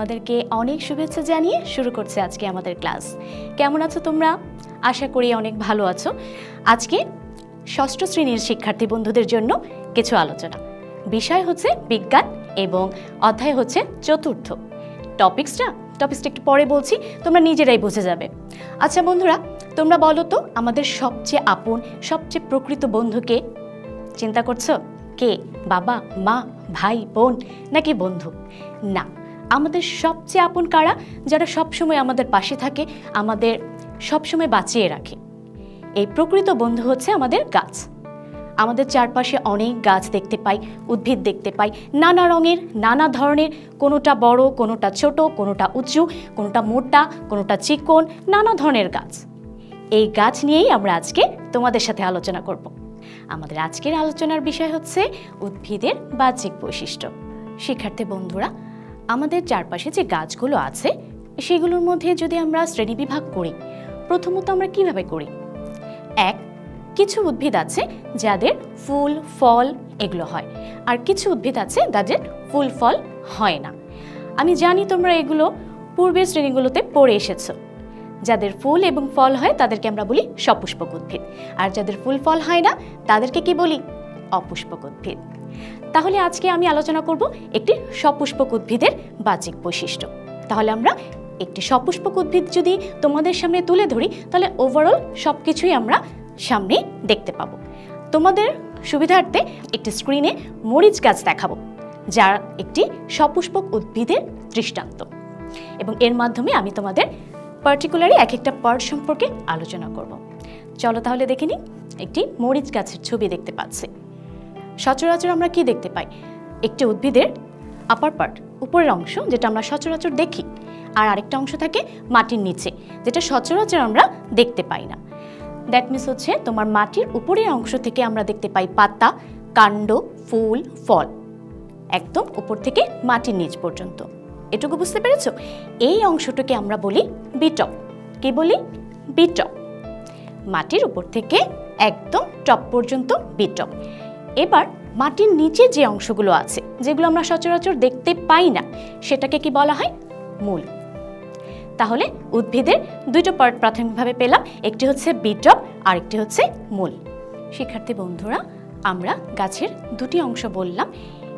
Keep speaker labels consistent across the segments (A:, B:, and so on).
A: তোমাদেরকে অনেক শুভেচ্ছা জানিয়ে শুরু করছে আজকে আমাদের ক্লাস। কেমন আছো তোমরা? আশা করি অনেক ভালো আছো। আজকে ষষ্ঠ শ্রেণির শিক্ষার্থী বন্ধুদের জন্য কিছু আলোচনা। বিষয় হচ্ছে বিজ্ঞান এবং অধ্যায় হচ্ছে চতুর্থ। টপিক্সটা টপিক্সটা একটু পরে বলছি, তোমরা নিজেরাই বুঝে যাবে। আচ্ছা বন্ধুরা, তোমরা বলো তো, আমাদের সবচেয়ে আপন, সবচেয়ে প্রকৃত বন্ধুকে চিন্তা করছ? কে? বাবা, মা, ভাই, বোন, নাকি বন্ধু? না আমাদের সবচেয়ে আপন কারা? যারা সবসময় আমাদের পাশে থাকে, আমাদের সবসময় বাঁচিয়ে রাখে। এই প্রকৃত বন্ধু হচ্ছে আমাদের গাছ। আমাদের চারপাশে অনেক গাছ দেখতে পাই, উদ্ভিদ দেখতে পাই। নানা রঙের, নানা ধরনের, কোনোটা বড়, কোনোটা ছোট, কোনোটা উঁচু, কোনোটা মোটা, কোনোটা চিকন, নানা ধরনের গাছ। এই গাছ নিয়েই আমরা আজকে তোমাদের সাথে আলোচনা করব। আমাদের আজকের আলোচনার বিষয় হচ্ছে উদ্ভিদের বাহ্যিক বৈশিষ্ট্য। শিক্ষার্থী বন্ধুরা আমাদের চারপাশে যে গাছগুলো আছে, সেগুলোর মধ্যে যদি আমরা শ্রেণীবিভাগ করি, প্রথমত আমরা কীভাবে করি? এক, কিছু উদ্ভিদ আছে যাদের ফুল, ফল এগুলো হয়, আর কিছু উদ্ভিদ আছে যাদের ফুল, ফল হয় না। আমি জানি তোমরা এগুলো পূর্বের শ্রেণীগুলোতে পড়ে এসেছ। যাদের ফুল এবং ফল হয়, তাদেরকে আমরা বলি সপুষ্পক উদ্ভিদ। আর যাদের ফুল, ফল হয় না, তাদেরকে কি বলি? অপুষ্পক উদ্ভিদ। তাহলে আজকে আমি আলোচনা করব একটি সপুষ্পক উদ্ভিদের বাহ্যিক বৈশিষ্ট্য। তাহলে আমরা একটি সপুষ্পক উদ্ভিদ যদি তোমাদের সামনে তুলে ধরি, তাহলে ওভারঅল সব কিছুই আমরা সামনে দেখতে পাবো। তোমাদের সুবিধার্থে একটি স্ক্রিনে মরিচ গাছ দেখাবো, যার একটি সপুষ্পক উদ্ভিদের দৃষ্টান্ত। এবং এর মাধ্যমে আমি তোমাদের পার্টিকুলারলি এক একটা পার্ট সম্পর্কে আলোচনা করব। চলো তাহলে দেখে নিই, একটি মরিচ গাছের ছবি দেখতে পাচ্ছি। সচরাচর আমরা কি দেখতে পাই? একটি উদ্ভিদের আপার পার্ট উপরের অংশ, যেটা আমরা সচরাচর দেখি, আর আরেকটা অংশ থাকে মাটির নিচে, যেটা সচরাচর আমরা দেখতে পাই না। দ্যাট মিনস হচ্ছে তোমার মাটির উপরের অংশ থেকে আমরা দেখতে পাই পাতা, কাণ্ড, ফুল, ফল, একদম উপর থেকে মাটির নিচ পর্যন্ত। এটুকু বুঝতে পেরেছ? এই অংশটাকে আমরা বলি বিটপ কি বলি? বিটপ মাটির উপর থেকে একদম টপ পর্যন্ত বিটপ এবার মাটির নিচে যে অংশগুলো আছে, যেগুলো আমরা সচরাচর দেখতে পাই না, সেটাকে কি বলা হয়? মূল। তাহলে উদ্ভিদের দুটো পার্ট প্রাথমিকভাবে পেলাম, একটি হচ্ছে বিটপ আর একটি হচ্ছে মূল। শিক্ষার্থী বন্ধুরা, আমরা গাছের দুটি অংশ বললাম,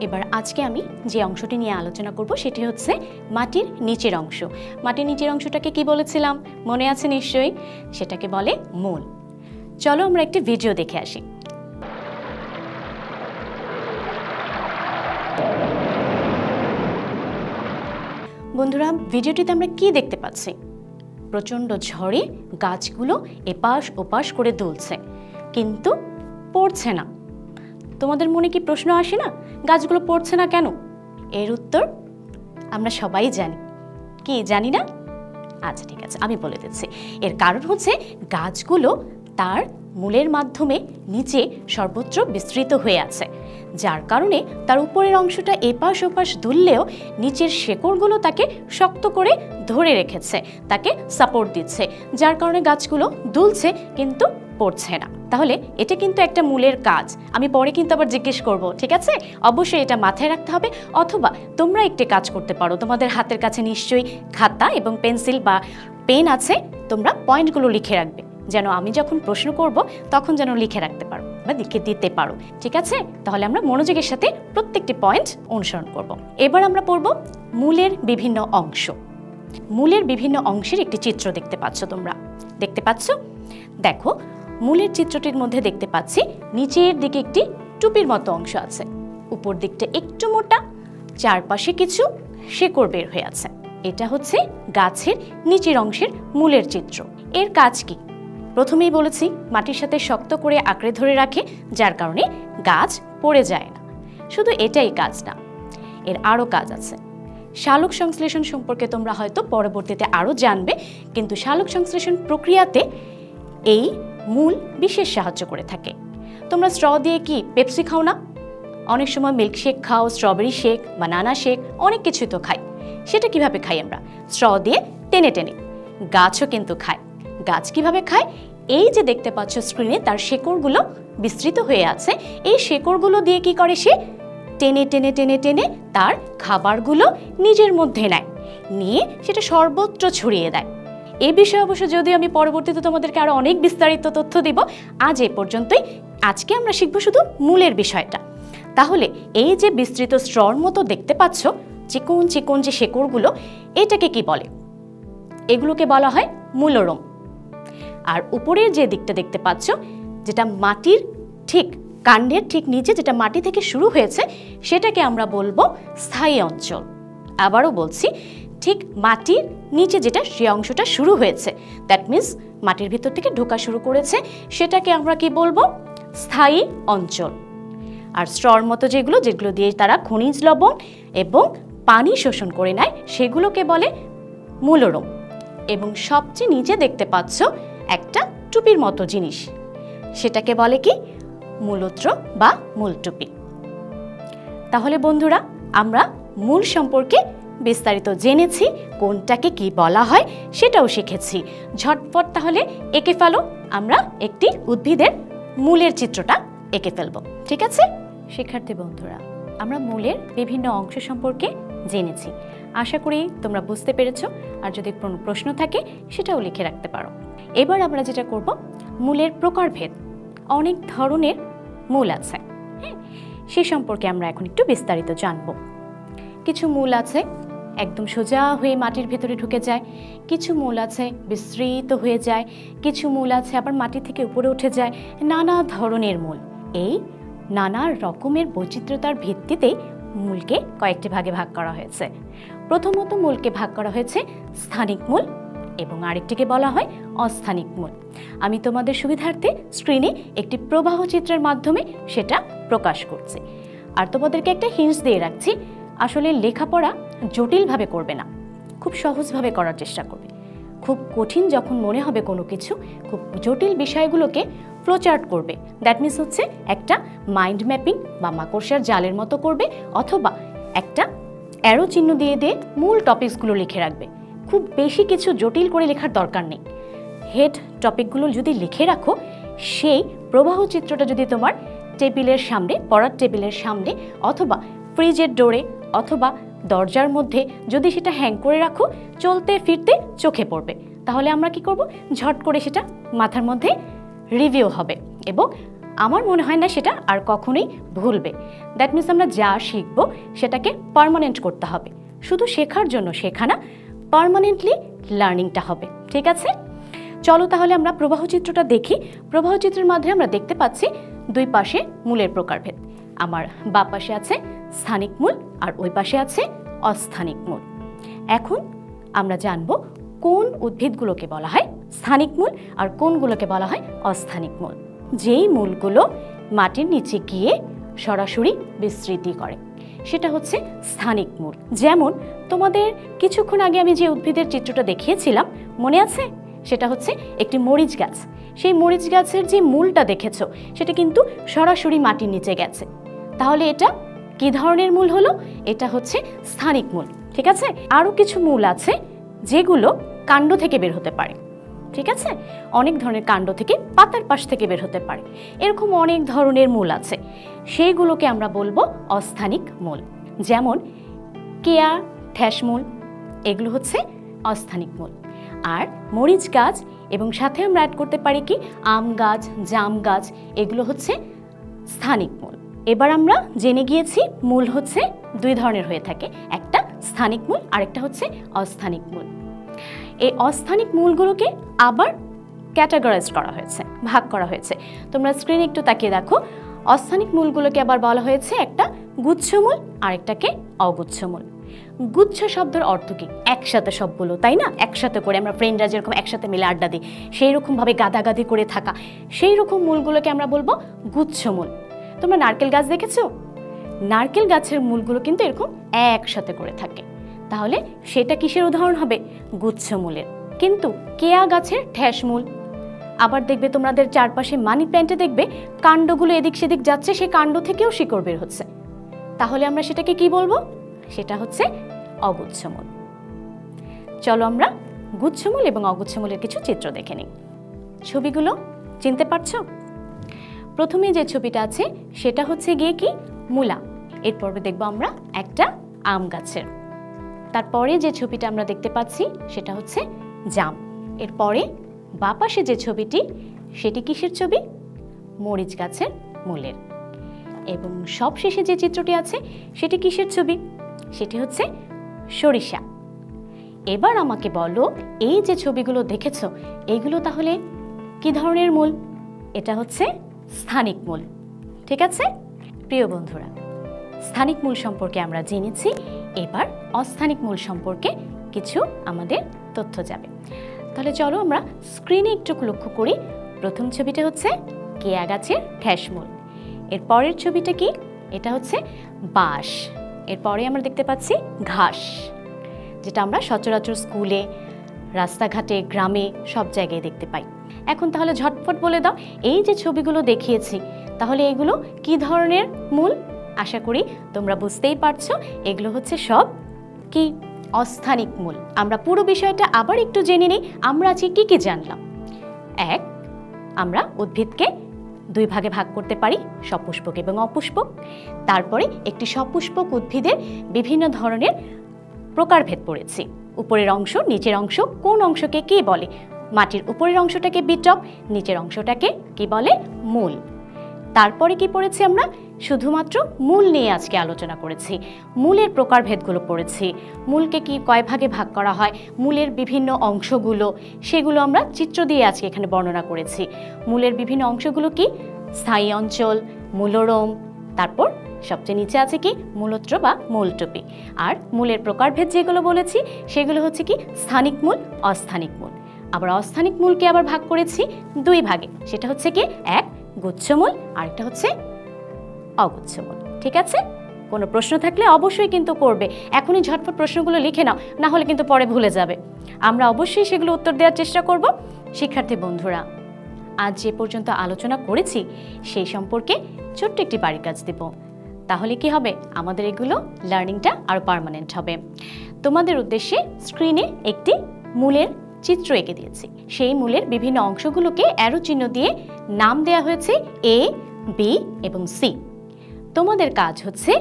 A: এবার আজকে আমি যে অংশটি নিয়ে আলোচনা করব, সেটি হচ্ছে মাটির নিচের অংশ। মাটির নিচের অংশটাকে কি বলেছিলাম? মনে আছে নিশ্চয়ই? সেটাকে বলে মূল। চলো আমরা একটি ভিডিও দেখে আসি। বন্ধুরা, ভিডিওটিতে আমরা কি দেখতে পাচ্ছি? প্রচণ্ড ঝড়ে গাছগুলো এপাশ ওপাশ করে দুলছে, কিন্তু পড়ছে না। তোমাদের মনে কি প্রশ্ন আসে না? গাছগুলো পড়ছে না কেন? এর উত্তর আমরা সবাই জানি। কি জানি না? আচ্ছা ঠিক আছে, আমি বলে দিচ্ছি। এর কারণ হচ্ছে গাছগুলো তার মূলের মাধ্যমে নিচে সর্বত্র বিস্তৃত হয়ে আছে। যার কারণে তার উপরের অংশটা এপাশ ওপাশ দুললেও নিচের শেকড়গুলো তাকে শক্ত করে ধরে রেখেছে, তাকে সাপোর্ট দিচ্ছে, যার কারণে গাছগুলো দুলছে কিন্তু পড়ছে না। তাহলে এটা কিন্তু একটা মূলের কাজ। আমি পরে কিন্তু আবার জিজ্ঞেস করব, ঠিক আছে? অবশ্যই এটা মাথায় রাখতে হবে, অথবা তোমরা একটি কাজ করতে পারো। তোমাদের হাতের কাছে নিশ্চয়ই খাতা এবং পেন্সিল বা পেন আছে, তোমরা পয়েন্টগুলো লিখে রাখবে। যেন আমি যখন প্রশ্ন করব, তখন যেন লিখে রাখতে পারো। বা লিখে দিতে পারো, ঠিক আছে? তাহলে আমরা মনোযোগের সাথে প্রত্যেকটি পয়েন্ট অনুসরণ করব। এবার আমরা পড়ব মূলের বিভিন্ন অংশ। মূলের বিভিন্ন অংশের একটি চিত্র দেখতে পাচ্ছ তোমরা। দেখতে পাচ্ছ? দেখো, মূলের চিত্রটির মধ্যে দেখতে পাচ্ছি নিচের দিকে একটি টুপির মতো অংশ আছে। উপর দিকটা একটু মোটা, চারপাশে কিছু শেকড় বের হয়ে আছে। এটা হচ্ছে গাছের নিচের অংশের মূলের চিত্র। এর কাজ কি? প্রথমেই বলেছি, মাটির সাথে শক্ত করে আঁকড়ে ধরে রাখে, যার কারণে গাছ পড়ে যায় না। শুধু এটাই কাজ না, এর আরও কাজ আছে। শালক সংশ্লেষণ সম্পর্কে তোমরা হয়তো পরবর্তীতে আরও জানবে, কিন্তু শালক সংশ্লেষণ প্রক্রিয়াতে এই মূল বিশেষ সাহায্য করে থাকে। তোমরা স্ট্র দিয়ে কি পেপসি খাও না? অনেক সময় মিল্কশেক খাও, স্ট্রবেরি শেক বানানা শেক, অনেক কিছুই তো খাই। সেটা কীভাবে খাই আমরা? স্ট্র দিয়ে টেনে টেনে। গাছও কিন্তু খায়। গাছ কীভাবে খায়, এই যে দেখতে পাচ্ছ স্ক্রিনে তার শেকড়গুলো বিস্তৃত হয়ে আছে। এই শেকড়গুলো দিয়ে কি করে সে? টেনে টেনে টেনে টেনে তার খাবারগুলো নিজের মধ্যে নেয়। নিয়ে সেটা সর্বত্র ছড়িয়ে দেয়। এ বিষয়ে অবশ্য যদি আমি পরবর্তীতে তোমাদেরকে আরও অনেক বিস্তারিত তথ্য দিব, আজ এ পর্যন্তই। আজকে আমরা শিখব শুধু মূলের বিষয়টা। তাহলে এই যে বিস্তৃত স্ট্রর মতো দেখতে পাচ্ছ, চিকন চিকন যে শেকড়গুলো, এটাকে কি বলে? এগুলোকে বলা হয় মূলরম। আর উপরের যে দিকটা দেখতে পাচ্ছ, যেটা মাটির ঠিক কাণ্ডের ঠিক নিচে যেটা মাটি থেকে শুরু হয়েছে, সেটাকে আমরা বলব স্থায়ী অঞ্চল। আবারও বলছি, ঠিক মাটির নিচে যেটা, সে অংশটা শুরু হয়েছে। দ্যাট মিন্স মাটির ভিতর থেকে ঢোকা শুরু করেছে। সেটাকে আমরা কি বলব? স্থায়ী অঞ্চল। আর স্ট্রর মতো যেগুলো যেগুলো দিয়ে তারা খনিজ লবণ এবং পানি শোষণ করে নেয়, সেগুলোকে বলে মূলরম। এবং সবচেয়ে নিচে দেখতে পাচ্ছ একটা টুপির মতো জিনিস। সেটাকে বলে কি? মূলত্র বা মূল টুপি। তাহলে বন্ধুরা, আমরা মূল সম্পর্কে বিস্তারিত জেনেছি, কোনটাকে কি বলা হয় সেটাও শিখেছি। ঝটপট তাহলে এঁকে ফেলো, আমরা একটি উদ্ভিদের মূলের চিত্রটা এঁকে ফেলব, ঠিক আছে? শিক্ষার্থী বন্ধুরা, আমরা মূলের বিভিন্ন অংশ সম্পর্কে জেনেছি। আশা করি তোমরা বুঝতে পেরেছ, আর যদি কোনো প্রশ্ন থাকে, সেটাও লিখে রাখতে পারো। এবার আমরা যেটা করব, মূলের প্রকারভেদ। অনেক ধরনের মূল আছে। হ্যাঁ সে সম্পর্কে আমরা এখন একটু বিস্তারিত জানব। কিছু মূল আছে, একদম সোজা হয়ে মাটির ভেতরে ঢুকে যায়। কিছু মূল আছে, বিস্তৃত হয়ে যায়। কিছু মূল আছে, আবার মাটি থেকে উপরে উঠে যায়। নানা ধরনের মূল। এই নানা রকমের বৈচিত্র্যতার ভিত্তিতে মূলকে কয়েকটি ভাগে ভাগ করা হয়েছে। প্রথমত মূলকে ভাগ করা হয়েছে স্থানিক মূল এবং আরেকটিকে বলা হয় অস্থানিক মূল। আমি তোমাদের সুবিধার্থে স্ক্রিনে একটি প্রবাহ চিত্রের মাধ্যমে সেটা প্রকাশ করছি। আর তোমাদেরকে একটা হিন্স দিয়ে রাখছি, আসলে লেখাপড়া জটিলভাবে করবে না। খুব সহজভাবে করার চেষ্টা করবে। খুব কঠিন যখন মনে হবে কোনো কিছু, খুব জটিল বিষয়গুলোকে ফ্লোচার্ট করবে। দ্যাট মিনস হচ্ছে একটা মাইন্ড ম্যাপিং বা মাকড়সার জালের মতো করবে, অথবা একটা অ্যারো চিহ্ন দিয়ে দিয়ে মূল টপিকসগুলো লিখে রাখবে। খুব বেশি কিছু জটিল করে লেখার দরকার নেই। হেড টপিকগুলো যদি লিখে রাখো, সেই প্রবাহ চিত্রটা যদি তোমার টেবিলের সামনে, পড়ার টেবিলের সামনে অথবা ফ্রিজের ডোরে অথবা দরজার মধ্যে যদি সেটা হ্যাং করে রাখো, চলতে ফিরতে চোখে পড়বে। তাহলে আমরা কি করব? ঝট করে সেটা মাথার মধ্যে রিভিউ হবে এবং আমার মনে হয় না সেটা আর কখনোই ভুলবে। দ্যাট মিনস আমরা যা শিখব সেটাকে পার্মানেন্ট করতে হবে। শুধু শেখার জন্য শেখা না পার্মানেন্টলি লার্নিংটা হবে, ঠিক আছে? চলো তাহলে আমরা প্রবাহ চিত্রটা দেখি। প্রবাহ চিত্রের মাধ্যমে আমরা দেখতে পাচ্ছি দুই পাশে মূলের প্রকারভেদ। আমার বা পাশে আছে স্থানিক মূল আর ওই পাশে আছে অস্থানিক মূল। এখন আমরা জানব কোন উদ্ভিদগুলোকে বলা হয় স্থানিক মূল আর কোনগুলোকে বলা হয় অস্থানিক মূল। যেই মূলগুলো মাটির নিচে গিয়ে সরাসরি বিস্তৃতি করে, সেটা হচ্ছে স্থানিক মূল। যেমন তোমাদের কিছুক্ষণ আগে আমি যে উদ্ভিদের চিত্রটা দেখিয়েছিলাম, মনে আছে? সেটা হচ্ছে একটি মরিচ গাছ। সেই মরিচ গাছের যে মূলটা দেখেছ, সেটা কিন্তু সরাসরি মাটির নিচে গেছে। তাহলে এটা কি ধরনের মূল হলো? এটা হচ্ছে স্থানিক মূল, ঠিক আছে? আরও কিছু মূল আছে যেগুলো কাণ্ড থেকে বের হতে পারে, ঠিক আছে? অনেক ধরনের কাণ্ড থেকে পাতার পাশ থেকে বের হতে পারে। এরকম অনেক ধরনের মূল আছে। সেইগুলোকে আমরা বলব অস্থানিক মূল। যেমন কেয়া ঠ্যাসমূল এগুলো হচ্ছে অস্থানিক মূল। আর মরিচ গাছ, এবং সাথে আমরা অ্যাড করতে পারি কি? আম গাছ, জাম গাছ, এগুলো হচ্ছে স্থানিক মূল। এবার আমরা জেনে গিয়েছি মূল হচ্ছে দুই ধরনের হয়ে থাকে, একটা স্থানিক মূল, আরেকটা হচ্ছে অস্থানিক মূল। এই অস্থানিক মূলগুলোকে আবার ক্যাটাগরাইজ করা হয়েছে, ভাগ করা হয়েছে। তোমরা স্ক্রিনে একটু তাকিয়ে দেখো, অস্থানিক মূলগুলোকে আবার বলা হয়েছে একটা গুচ্ছমূল আরেকটাকে অগুচ্ছমূল গুচ্ছ শব্দের অর্থ কি? একসাথে সবগুলো তাই না? একসাথে করে আমরা ফ্রেন্ডরা যেরকম একসাথে মিলে আড্ডা দিই সেই রকমভাবে গাদাগাদি করে থাকা। সেই রকম মূলগুলোকে আমরা বলব গুচ্ছমূল তোমরা নারকেল গাছ দেখেছ? নারকেল গাছের মূলগুলো কিন্তু এরকম একসাথে করে থাকে। তাহলে সেটা কিসের উদাহরণ হবে? গুচ্ছমূলের কিন্তু কেয়া গাছের ঠ্যাস মূল। আবার দেখবে তোমাদের চারপাশে মানি প্ল্যান্টে দেখবে কাণ্ডগুলো এদিক সেদিক যাচ্ছে সেই কাণ্ড থেকেও শিকড় বের হচ্ছে। তাহলে আমরা সেটাকে কি বলব? সেটা হচ্ছে অগুচ্ছমূল। চলো আমরা গুচ্ছমূল এবং অগুচ্ছমূলের কিছু চিত্র দেখে নিই। ছবিগুলো চিনতে পারছ? প্রথমে যে ছবিটা আছে সেটা হচ্ছে গিয়ে কি? মূলা। এরপর দেখব আমরা একটা আম গাছের। তারপরে যে ছবিটা আমরা দেখতে পাচ্ছি সেটা হচ্ছে জাম। এরপরে বাপাশে যে ছবিটি সেটি কিসের ছবি? মরিচ গাছের মূলের। এবং সবশেষে যে চিত্রটি আছে সেটি কিসের ছবি? সেটি হচ্ছে সরিষা। এবার আমাকে বলো, এই যে ছবিগুলো দেখেছ এইগুলো তাহলে কি ধরনের মূল? এটা হচ্ছে স্থানিক মূল। ঠিক আছে? প্রিয় বন্ধুরা, স্থানিক মূল সম্পর্কে আমরা জেনেছি, এবার অস্থানিক মূল সম্পর্কে কিছু আমাদের তথ্য যাবে। তাহলে চলো আমরা স্ক্রিনে একটু লক্ষ্য করি। প্রথম ছবিটা হচ্ছে কেয়া গাছের ঠ্যাসমূল এর পরের ছবিটা কি? এটা হচ্ছে বাঁশ। এরপরে আমরা দেখতে পাচ্ছি ঘাস, যেটা আমরা সচরাচর স্কুলে রাস্তাঘাটে, গ্রামে সব জায়গায় দেখতে পাই। এখন তাহলে ঝটপট বলে দাও, এই যে ছবিগুলো দেখিয়েছি, তাহলে এগুলো কি ধরনের মূল? আশা করি তোমরা বুঝতেই পারছ, এগুলো হচ্ছে সব কি অস্থানিক মূল। আমরা পুরো বিষয়টা আবার একটু জেনে নিই, আমরা আজকে কী কী জানলাম? এক, আমরা উদ্ভিদকে দুই ভাগে ভাগ করতে পারি, সপুষ্পক এবং অপুষ্পক। তারপরে একটি সপুষ্পক উদ্ভিদের বিভিন্ন ধরনের প্রকারভেদ পড়েছি। উপরের অংশ, নিচের অংশ, কোন অংশকে কি বলে? মাটির উপরের অংশটাকে বিটপ, নিচের অংশটাকে কি বলে? মূল। তারপরে কি পড়েছি আমরা? শুধুমাত্র মূল নিয়ে আজকে আলোচনা করেছি। মূলের প্রকারভেদগুলো পড়েছি। মূলকে কি কয় ভাগে ভাগ করা হয়? মূলের বিভিন্ন অংশগুলো, সেগুলো আমরা চিত্র দিয়ে আজকে এখানে বর্ণনা করেছি। মূলের বিভিন্ন অংশগুলো কি? স্থায়ী অঞ্চল, মূলরম, তারপর সবচেয়ে নিচে আছে কি? মূলত্র বা মূলটুপি। আর মূলের প্রকারভেদ যেগুলো বলেছি, সেগুলো হচ্ছে কি? স্থানিক মূল, অস্থানিক মূল। আবার অস্থানিক মূলকে আবার ভাগ করেছি দুই ভাগে। সেটা হচ্ছে কি? এক গুচ্ছমূল, আরেকটা হচ্ছে অগুচ্ছমূল, ঠিক আছে? কোনো প্রশ্ন থাকলে অবশ্যই কিন্তু করবে। এখনই ঝটপট প্রশ্নগুলো লিখে নাও, না হলে কিন্তু পরে ভুলে যাবে। আমরা অবশ্যই সেগুলো উত্তর দেওয়ার চেষ্টা করব। শিক্ষার্থী বন্ধুরা, আজ যে পর্যন্ত আলোচনা করেছি, সেই সম্পর্কে ছোট্ট একটি বাড়ির কাজ দেব। তাহলে কি হবে? আমাদের এগুলো লার্নিংটা আরও পার্মানেন্ট হবে। তোমাদের উদ্দেশ্যে স্ক্রিনে একটি মূলের চিত্র এঁকে দিয়েছি। সেই মূলের বিভিন্ন অংশগুলোকে অ্যারো চিহ্ন দিয়ে নাম দেয়া হয়েছে এ বি এবং সি তোমাদের কাজ হচ্ছে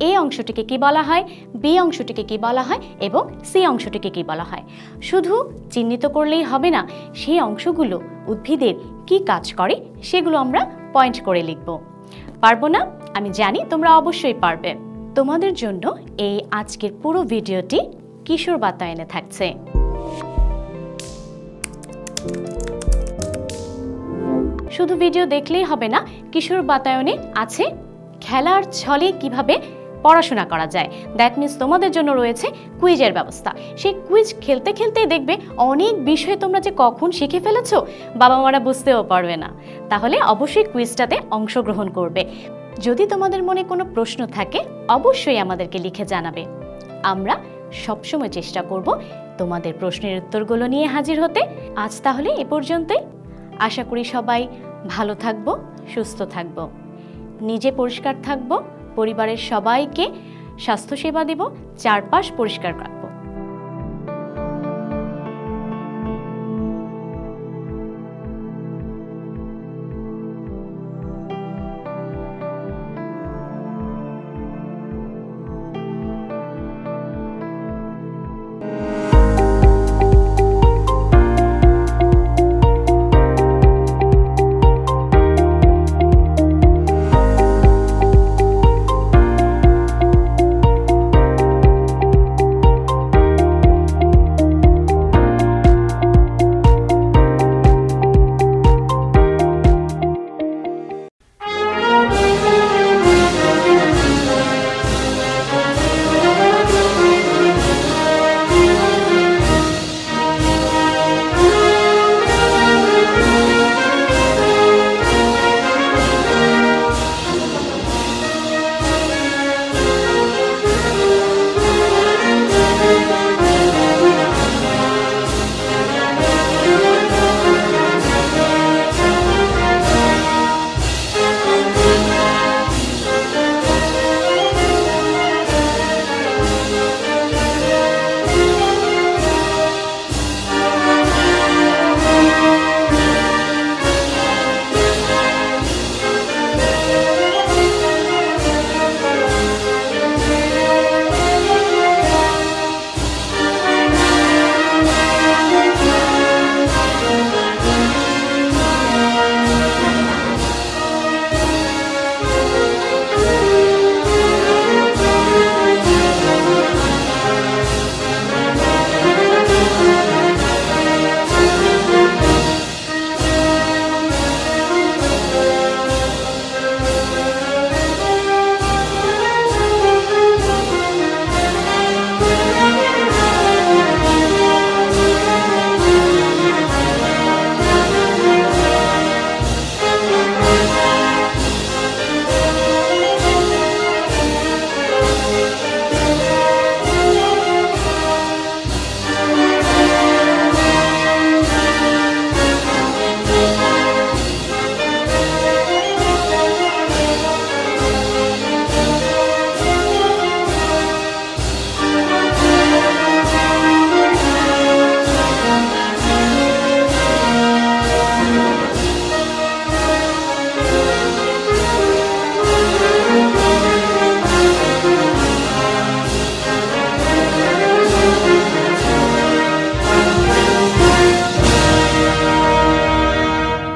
A: এ অংশটিকে কি বলা হয় বি অংশটিকে কি বলা হয় এবং সি অংশটিকে কি বলা হয়। শুধু চিহ্নিত করলেই হবে না, সেই অংশগুলো উদ্ভিদের কি কাজ করে সেগুলো আমরা পয়েন্ট করে লিখব। পারব না? আমি জানি তোমরা অবশ্যই পারবে। তোমাদের জন্য এই আজকের পুরো ভিডিওটি কিশোর বাতায়নে থাকছে। শুধু ভিডিও দেখলেই হবে না, কিশোর বাতায়নে আছে খেলার ছলে কীভাবে পড়াশোনা করা যায়। দ্যাট মিন্স তোমাদের জন্য রয়েছে কুইজের ব্যবস্থা। সেই কুইজ খেলতে খেলতেই দেখবে অনেক বিষয় তোমরা যে কখন শিখে ফেলেছো বাবা মারা বুঝতেও পারবে না। তাহলে অবশ্যই কুইজটাতে অংশগ্রহণ করবে। যদি তোমাদের মনে কোনো প্রশ্ন থাকে, অবশ্যই আমাদেরকে লিখে জানাবে। আমরা সবসময় চেষ্টা করব তোমাদের প্রশ্নের উত্তরগুলো নিয়ে হাজির হতে। আজ তাহলে এ পর্যন্তই। আশা করি সবাই ভালো থাকব, সুস্থ থাকব। নিজে পরিষ্কার থাকব, পরিবারের সবাইকে স্বাস্থ্যসেবা দেব, চারপাশ পরিষ্কার